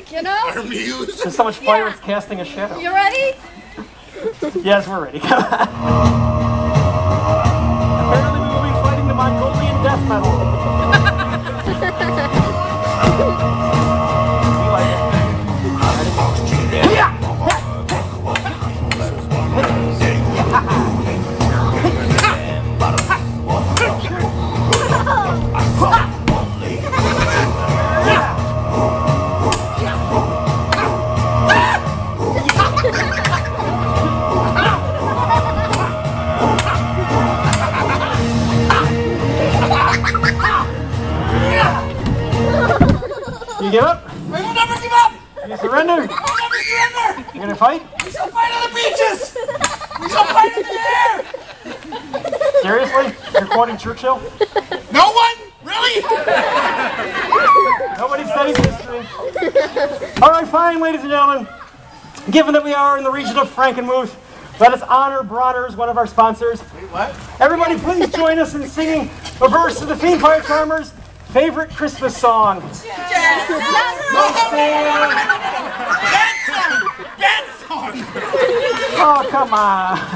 music, you know? Our muse. There's so much fire, Yeah. it's casting a shadow. You ready? Yes, we're ready. Apparently, we will be fighting the Mongolian death metal. You give up? We will never give up. You surrender? We will never surrender. You gonna fight? We shall fight on the beaches. We shall fight in the air. Seriously? You're quoting Churchill? No one? Really? Nobody studies history. All right, fine, ladies and gentlemen. Given that we are in the region of Frankenmuth, let us honor Bronner's, one of our sponsors. Wait, what? Everybody, please join us in singing a verse of the Fiend Fyre Charmers' favorite Christmas song. Oh, come on.